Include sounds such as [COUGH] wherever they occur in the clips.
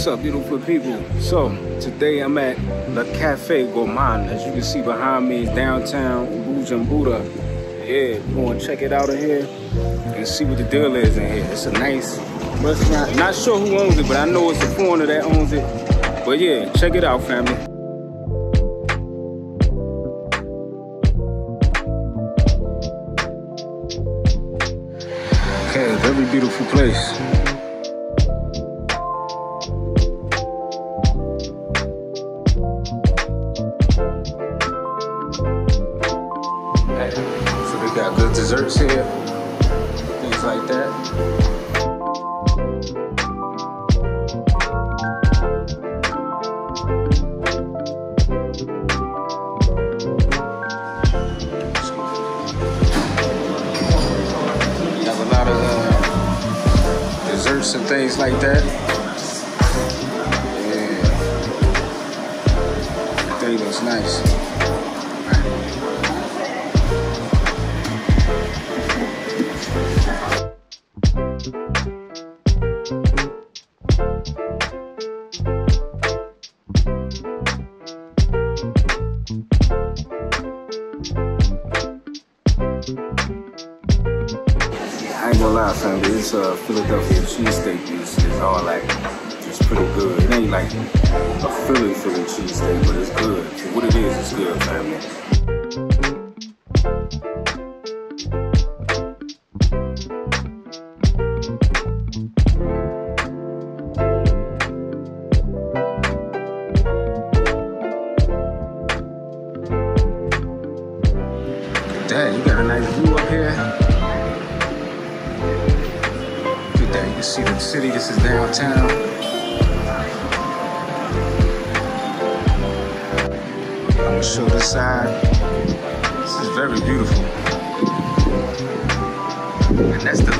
What's up, beautiful people? So, today I'm at the Cafe Gourmand. As you can see behind me, downtown Bujumbura. Yeah, we're gonna check it out in here and see what the deal is in here. It's a nice restaurant. Not sure who owns it, but I know it's a foreigner that owns it. But yeah, check it out, family. Okay, very beautiful place. Everything looks nice. I ain't gonna lie, family. This Philadelphia cheesesteak is, is all like, it's pretty good. It ain't like Philly Philly cheesesteak, but it's good. What it is, it's good, family.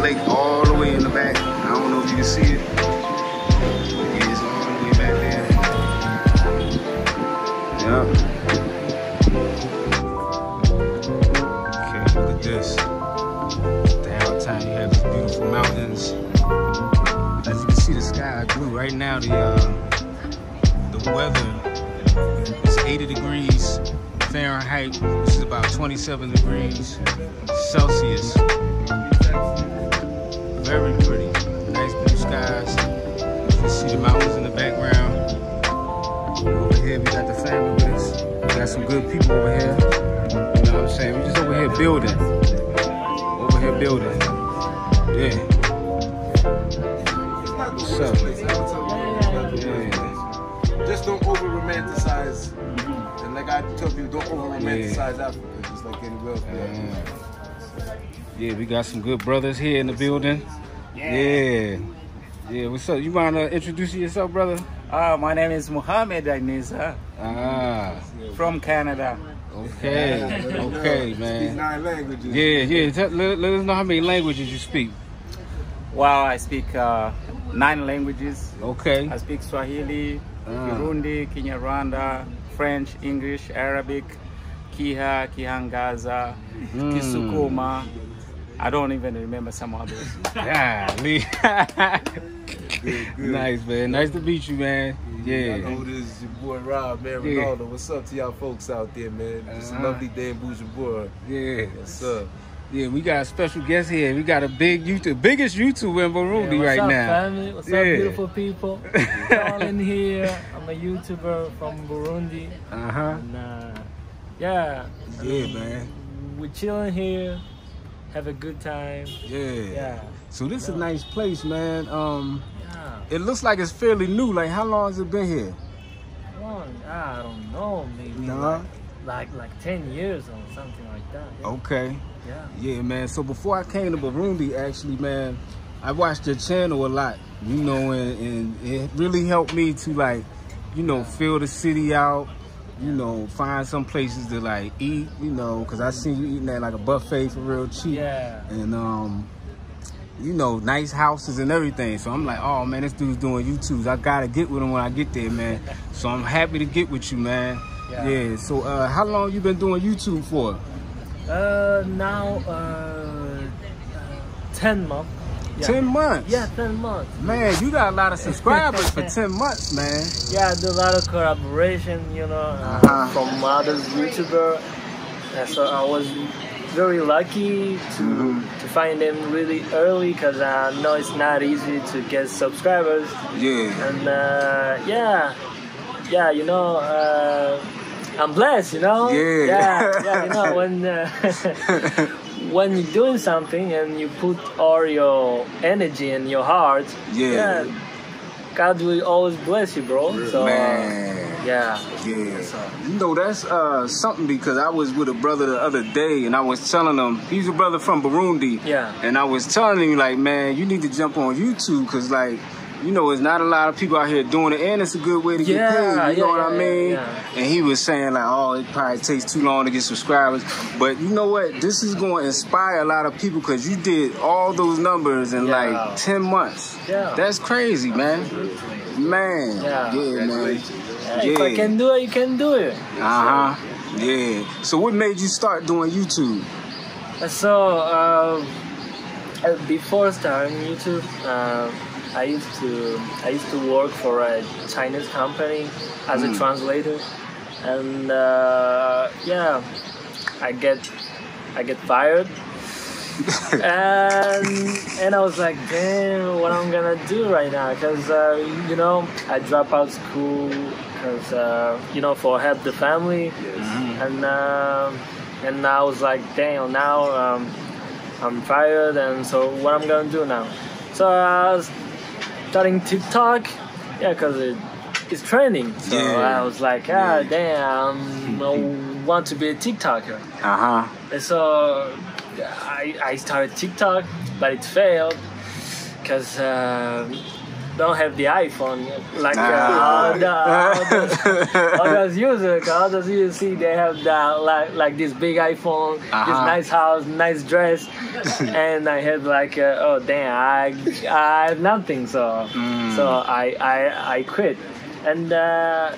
Lake all the way in the back. I don't know if you can see it. It is all the way back there. Yep. Okay, look at this. Downtown, you have these beautiful mountains. As you can see, the sky blue. Right now, the uh, the weather is 80 degrees Fahrenheit. This is about 27 degrees Celsius. Very pretty. Nice blue skies. You can see the mountains in the background. Over here, we got the family with us. We got some good people over here. You know what I'm saying? We just over here building. Over here building. Yeah. What's up? Yeah. Just don't over romanticize. And like I tell people, don't over romanticize Africa. Just like anywhere else. Yeah. Yeah, we got some good brothers here in the building. Yeah. Yeah, what's up? You mind uh, introducing yourself, brother? Uh, my name is Muhammad Agnisa Ah, from Canada. okay. Okay, Speak man. nine languages. Yeah, yeah. Tell, let, let us know how many languages you speak. Well, I speak uh, nine languages. Okay. I speak Swahili, Ah. Kirundi, Kinyarwanda, French, English, Arabic, Kiha, Kihangaza, Mm. Kisukuma. I don't even remember some others. [LAUGHS] Golly. [LAUGHS] nice, man. Nice to meet you, man. I Yeah. know this is your boy Rob, man. Yeah. Ronaldo. What's up to y'all folks out there, man? It's a Uh-huh. lovely day in Bujumbura. Yeah. What's up? Yeah, we got a special guest here. We got a big YouTube, biggest YouTuber in Burundi what's right up, now. family? What's Yeah. up, beautiful people? [LAUGHS] All in here. I'm a YouTuber from Burundi, Uh huh. and uh, yeah, Yeah, man. we're chilling here, have a good time. Yeah. Yeah, So this is a nice place, man. Um, yeah. it looks like it's fairly new. Like, how long has it been here? Long, I don't know, maybe Nah. like, like like ten years or something like that. Yeah. Okay. yeah. Yeah, man. So before I came to Burundi, actually, man, I watched your channel a lot, you know, and, and it really helped me to like, you know, fill the city out, you know, find some places to like eat, you know, cause I seen you eating at like a buffet for real cheap. Yeah. And um, you know, nice houses and everything. So I'm like, oh man, this dude's doing YouTubes. I gotta get with him when I get there, man. [LAUGHS] so I'm happy to get with you, man. Yeah. Yeah. So uh, how long you been doing YouTube for? Uh, now uh, uh, ten months. Yeah. Ten months. Yeah, 10 months. Man, you got a lot of [LAUGHS] subscribers for ten months, man. Yeah, I do a lot of collaboration, you know, uh, Uh-huh. from other YouTuber. And so I was very lucky to Mhm. to find them really early because I know it's not easy to get subscribers. Yeah. And uh, yeah, yeah, you know, uh, I'm blessed, you know. Yeah. yeah, [LAUGHS] yeah. You know when uh, [LAUGHS] when you're doing something and you put all your energy and your heart, Yeah. God will always bless you, bro. So uh, Man. yeah, Yeah. You know, that's uh, something because I was with a brother the other day and I was telling him, he's a brother from Burundi. Yeah. And I was telling him, like, man, you need to jump on YouTube because, like, you know, it's not a lot of people out here doing it and it's a good way to Yeah, get paid. You yeah, know what I mean? yeah. And he was saying, like, oh, it probably takes too long to get subscribers. But you know what? This is going to inspire a lot of people because you did all those numbers in Yeah. like 10 months. Yeah. That's crazy, man. Man. Yeah. Yeah, man. Hey, if I can do it, you can do it. Uh huh. Yeah. So what made you start doing YouTube? So uh, before starting YouTube, uh, I used to I used to work for a Chinese company as a translator, and uh, yeah, I get I get fired. [LAUGHS] and and I was like, damn, what I'm gonna do right now? Cause uh, you know I drop out school because uh, you know for help the family, and uh, and I was like, damn, now um, I'm fired, and so what I'm gonna do now? So I was starting TikTok, yeah, cause it, it's trending. So Yeah. I was like, ah, damn, I want to be a TikToker. Uh huh. And so I, I started TikTok, but it failed because uh, don't have the iPhone like uh, Ah. other, others, [LAUGHS] others users. Others you see they have that like like this big iPhone, this Uh-huh. nice house, nice dress, [LAUGHS] and I had like uh, oh damn I I have nothing. So Mm. so I I I quit and. Uh,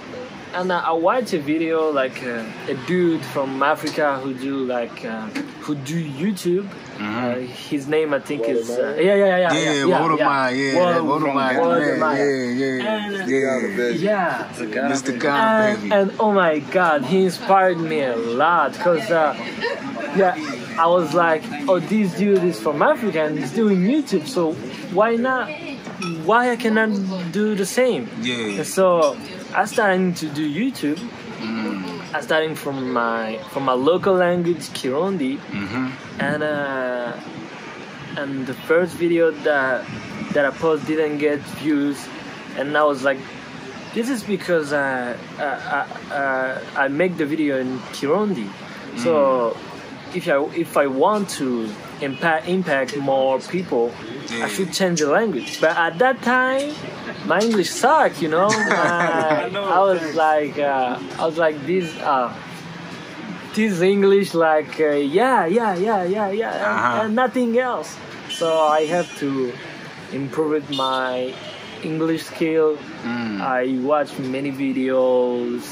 and uh, I watched a video like uh, a dude from Africa who do like uh, who do YouTube. Uh, his name I think is uh, yeah yeah yeah yeah Yeah, yeah, Wode Maya, yeah, Wal- Wode Maya, Walter yeah, Mine. yeah, yeah, And- yeah. yeah Mr. Ghana, and, baby. and oh my god he inspired me a lot because uh, yeah I was like oh this dude is from Africa and he's doing YouTube so why not why I cannot do the same Yeah. and so I started to do YouTube. Mm. I started from my from my local language Kirundi. Mm-hmm. and uh, and the first video that that I post didn't get views, and I was like, this is because I I, uh, I make the video in Kirundi, so if I if I want to impact impact more people, Yeah. I should change the language. But at that time, my English sucked, you know. [LAUGHS] Uh, I was like, uh, I was like this. Uh, this English like uh, yeah yeah yeah yeah yeah and- Uh-huh. and, nothing else so I have to improve my English skill Mm. I watch many videos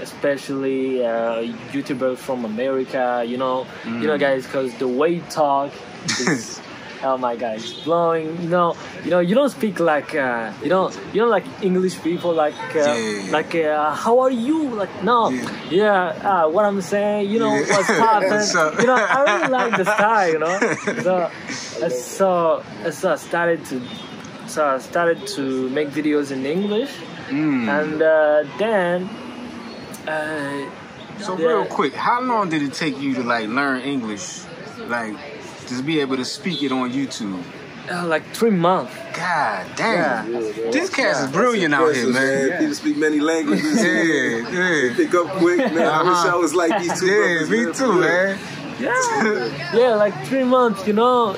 especially uh, YouTubers from America you know you know guys because the way you talk is [LAUGHS] oh my god it's blowing you know you know you don't speak like uh, you know you know like English people like uh, Yeah. like uh, how are you like no Yeah. yeah, uh, what I'm saying, you know, Yeah. what's poppin'. What's up? you know, I really like the style, you know. [LAUGHS] So, uh, so, uh, so I started to, so I started to make videos in English, Mm. and uh, then, uh, So yeah. real quick, how long did it take you to like learn English, like just be able to speak it on YouTube? uh, like three months. God damn, Yeah. this cat is brilliant out here, man. People speak many languages. Yeah, yeah, Pick up quick, man. I wish I was like these two yeah. brothers. Me man. too, man. Yeah, yeah, like three months. You know,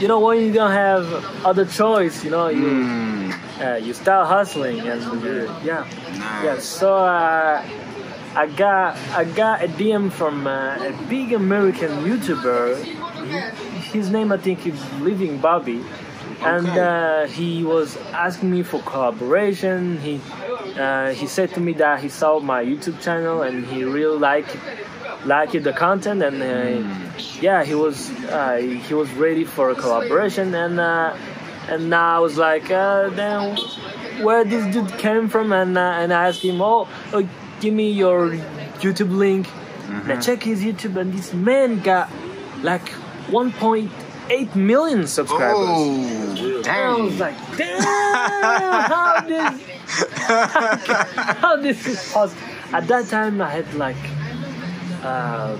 you know when you don't have other choice, you know, you Mm, uh, you start hustling, and uh, yeah. nice. Yeah, so uh, I got I got a DM from uh, a big American YouTuber. His name I think is Living Bobby, and uh, he was asking me for collaboration. He uh, he said to me that he saw my YouTube channel and he really liked liked the content, and uh, yeah, he was uh, he was ready for a collaboration, and uh, and now I was like, uh, then where this dude came from, and uh, and I asked him, oh, oh, give me your YouTube link. And I check his YouTube, and this man got like 1.8 million subscribers. Oh, I was like, damn, how [LAUGHS] this, [LAUGHS] how this is possible? At that time, I had like uh,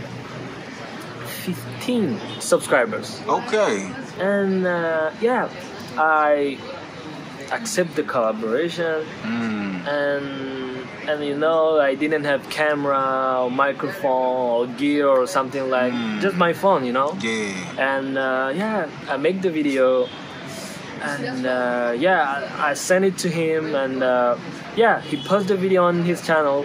15 subscribers, Okay. and uh, yeah, I accept the collaboration, Mm. and and you know, I didn't have camera or microphone or gear or something like Mm. just my phone, you know Yeah. and uh, yeah, I make the video, and uh, yeah, I, I send it to him, and uh, yeah, he post the video on his channel,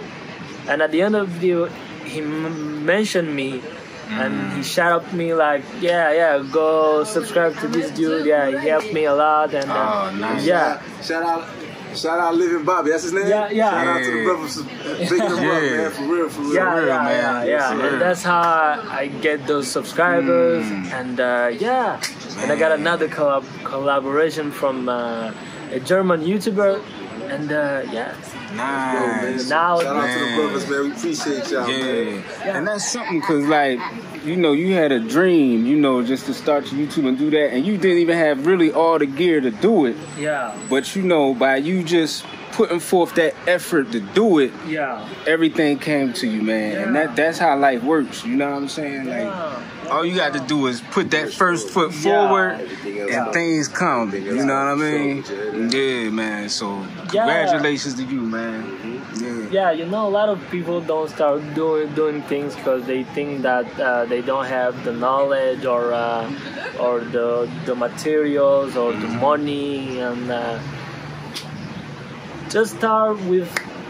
and at the end of the video, he m- mentioned me. And he shout out me like, yeah, yeah, go subscribe to this dude. Yeah, he helped me a lot, and uh, Oh, nice. yeah, Shout out, shout out, Living Bobby. That's his name. Yeah, yeah. Shout out to the Yeah. brothers, bigging them up, Yeah. man. For real, for real. yeah, real, yeah, man. yeah, Yes, yeah. sir. And that's how I get those subscribers, Mm. and uh, yeah, and I got another collab- collaboration from uh, a German YouTuber, and uh, yeah, Nice. now Shout out to the Man. brothers, man. We appreciate y'all, man. Yeah. And that's something because, like, you know, you had a dream, you know, just to start your YouTube and do that, and you didn't even have really all the gear to do it. yeah, But you know, by you just putting forth that effort to do it, yeah, everything came to you, man. And that that's how life works. You know what I'm saying? Like, yeah. all you got to do is put that first foot Yeah. forward, and out. things come. Everything You else know what I mean? So, yeah. Yeah, man. So Yeah. congratulations to you, man. Yeah. Yeah, you know, a lot of people don't start doing doing things because they think that uh, they don't have the knowledge or uh, or the the materials or the money, and uh, just start with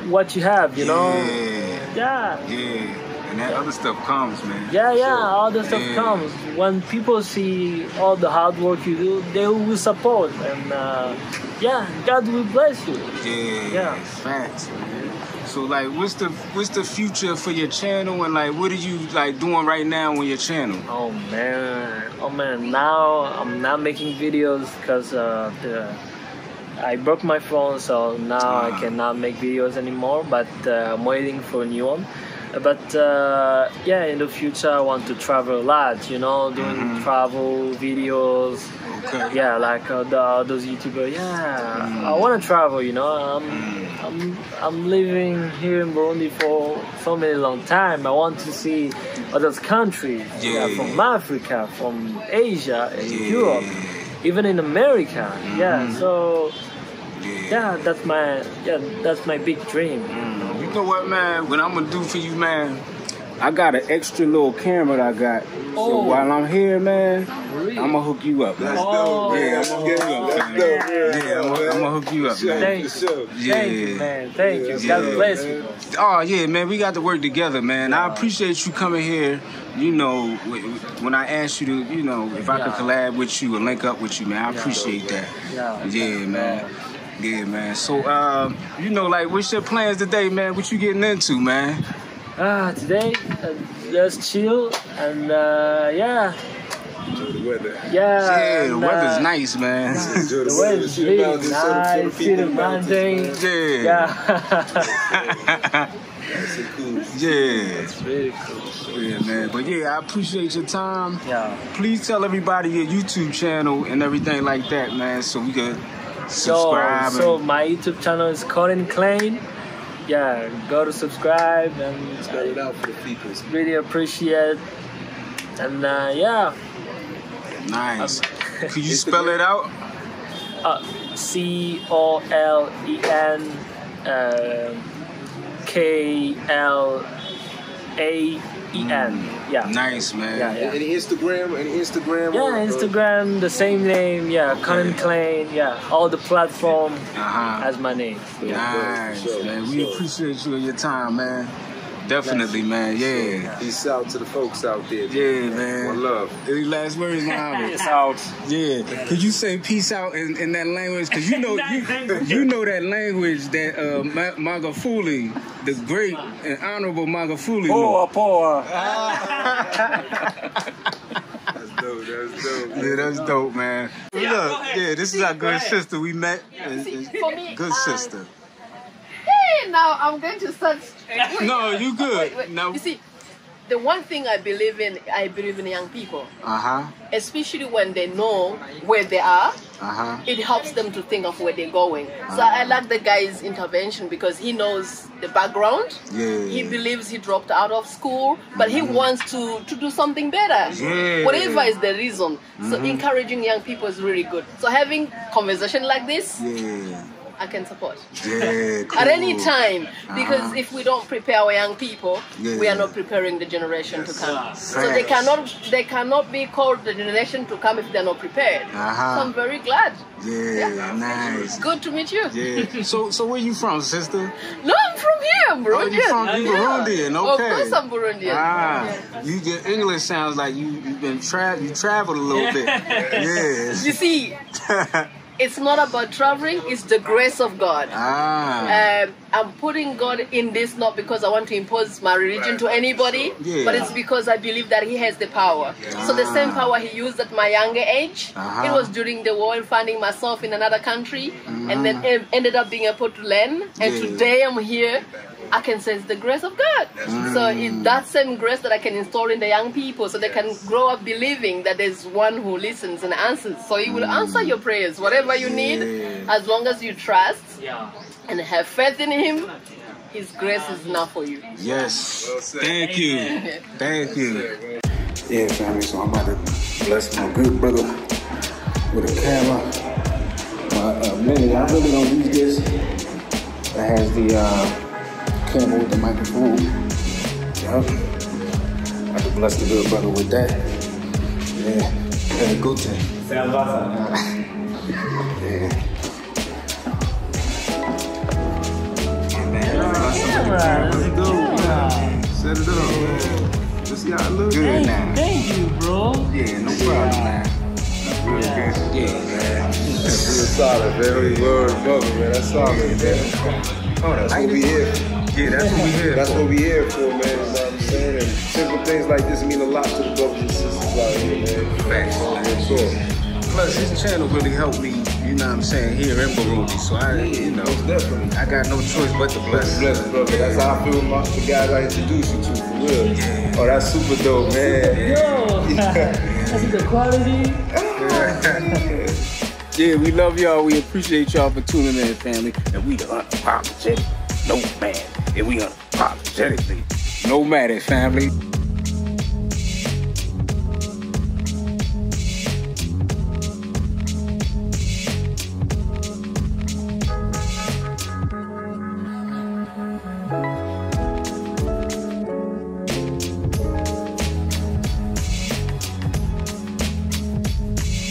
what you have. You know, Yeah. yeah. Yeah. And that other stuff comes, man. Yeah, yeah, all the stuff Yeah. comes. When people see all the hard work you do, they will support, and uh, yeah, God will bless you. Yeah. Yeah. Facts. So like, what's the what's the future for your channel, and like, what are you like doing right now on your channel? Oh man, oh man! Now I'm not making videos because uh, the I broke my phone, so now I Ah. cannot make videos anymore. But uh, I'm waiting for a new one. But uh, yeah, in the future I want to travel a lot. You know, doing travel videos. Okay. Yeah, like uh, the, those YouTubers. Yeah, I want to travel. You know, I'm, I'm I'm living here in Burundi for so many long time. I want to see other countries. Yeah. from Africa, from Asia, and Yeah. Europe, even in America. Yeah, Mhm. so Yeah. yeah, that's my yeah, that's my big dream. Mm, You know what, man? What I'm gonna do for you, man? I got an extra little camera that I got. So Oh. while I'm here, man, Really? I'm gonna hook you up. That's Man. Oh. dope. Yeah, I'm gonna hook you up. That's man. dope. Yeah, Yeah, I'm gonna, I'm gonna hook you up, man. Thank for. Yeah. Thank you, man. Thank you. God yeah, bless you. Oh yeah, man, we got to work together, man. I appreciate you coming here. You know, when I asked you to, you know, if I could collab with you and link up with you, man, I Yeah. appreciate that. Yeah. Yeah, man. Yeah, man. So, um, you know, like, what's your plans today, man? What you getting into, man? Ah, today uh, just chill and uh, yeah, Enjoy the weather. yeah. Yeah, the weather's uh, nice, man. [LAUGHS] Enjoy The weather's really mountains, show the- show the nice. See the the mountains, mountains. yeah. Yeah. Nice [LAUGHS] and cool. yeah. it's really cool. Yeah, man. But yeah, I appreciate your time. Yeah. Please tell everybody your YouTube channel and everything like that, man, so we could So, subscribe. so my YouTube channel is Colin Klain. Yeah, go to subscribe and Spell it out for the peoples. really appreciate. And uh, yeah, nice. um, [LAUGHS] Could you spell it out? uh, C O L E N uh, K L A E N. Yeah. Nice, man. Yeah, yeah. Any Instagram? Any Instagram? Yeah, or- or- Instagram, the same name. Yeah, Colin Klain. Yeah, all the platform Uh huh. as my name. Nice, Sure, man. We appreciate you and your time, man. Definitely, man. Yeah. Peace out to the folks out there. Yeah, man. One love. Any last words, [LAUGHS] Muhammad? Peace out. Yeah. Could you say peace out in, in that language? Because you know [LAUGHS] you, you know that language that uh, Ma- Magufuli, the great and honorable Magufuli. know. Poor, poor. [LAUGHS] That's dope. That's dope. Yeah, that's dope, man. Look, yeah, this is our good sister we met. and- and for me, good uh, sister. [LAUGHS] Now I'm going to start. [LAUGHS] No, you good. Wait, wait. Now- You see, the one thing I believe in, I believe in young people, Uh huh. especially when they know where they are. Uh huh. It helps them to think of where they're going. So I like the guy's intervention because he knows the background. Yeah. He believes he dropped out of school, but he wants to, to do something better. Yeah. Whatever is the reason. So encouraging young people is really good. So having conversation like this, Yeah. I can support. Yeah. Cool. At any time, because Uh-huh. if we don't prepare our young people, we are not preparing the generation to come. So they cannot they cannot be called the generation to come if they're not prepared. Uh-huh. So I'm very glad. Yeah. Nice. Good to meet you. Yeah. So, so where you from, sister? No, I'm from here, Oh, Burundian. you from you Burundian? Of Okay. course I'm Burundian. Ah, Yeah. you your English sounds like you you've been tra- you traveled a little bit. [LAUGHS] Yes. You see, [LAUGHS] it's not about traveling, it's the grace of God. ah. Um, I'm putting God in this not because I want to impose my religion to anybody, Yeah. but it's because I believe that He has the power. So the same power He used at my younger age, Uh-huh. it was during the war, finding myself in another country, and then Mm. ended up being able to learn. And Yeah. today I'm here. I can say it's the grace of God. So Mm. it's that same grace that I can install in the young people so they can grow up believing that there's one who listens and answers. So He will answer your prayers, whatever you need, Mm. Yeah. as long as you trust Yeah. and have faith in him, his grace is enough for you. Yes. Thank you. [LAUGHS] Thank you. Yeah, family. So I'm about to bless my good brother with a camera. My uh, mini, I really don't use this. It has the uh, camera with the microphone. Yup. I have to bless the good brother with that. Yeah. Yeah, good thing. Yeah. Let's go, man. Set it up. Let's see how it looks. Good now. Thank you, bro. Yeah, no problem, man. Real Yeah. good. Yeah, man. That's real solid, man. Word above it, man. That's solid, man. Oh, That's what we here. Yeah, that's what we here That's for. what we here for, man. You know what I'm saying? And simple things like this mean a lot to the brothers and sisters out here, man. Facts. For sure. Plus, his channel really helped me, you know what I'm saying, here in Burundi. So I, you know, Most definitely. I got no choice but to bless. Bless, brother. That's how I feel about the guys I introduced you to, for real. Oh, that's super dope, man. Yo, [LAUGHS] that's the quality. [LAUGHS] Yeah, we love y'all. We appreciate y'all for tuning in, family. And we the unapologetic nomad. And we unapologetically nomadic, family.